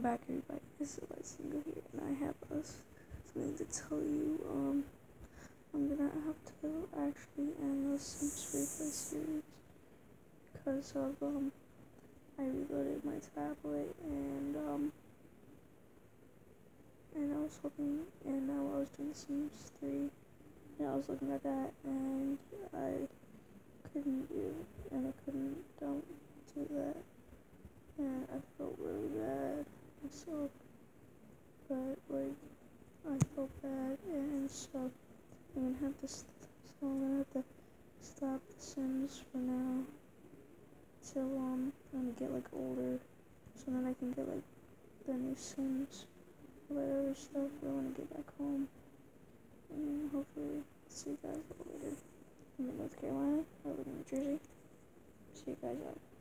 I'm back everybody, this is Light Single here, and I have us. Something to tell you, um, I'm gonna have to actually end the Sims Replay series, because of, um, I reloaded my tablet, and, um, and I was hoping, and now I was doing Sims 3, and I was looking at that, and I couldn't do, and I couldn't, don't do that, and I felt really bad I felt bad and stuff. I'm gonna have to, so I'm gonna have to stop The Sims for now till um I'm get like older, so then I can get like the new Sims, all that other stuff. I want to get back home, and hopefully see you guys later. I'm in North Carolina. I live in New Jersey. See you guys out.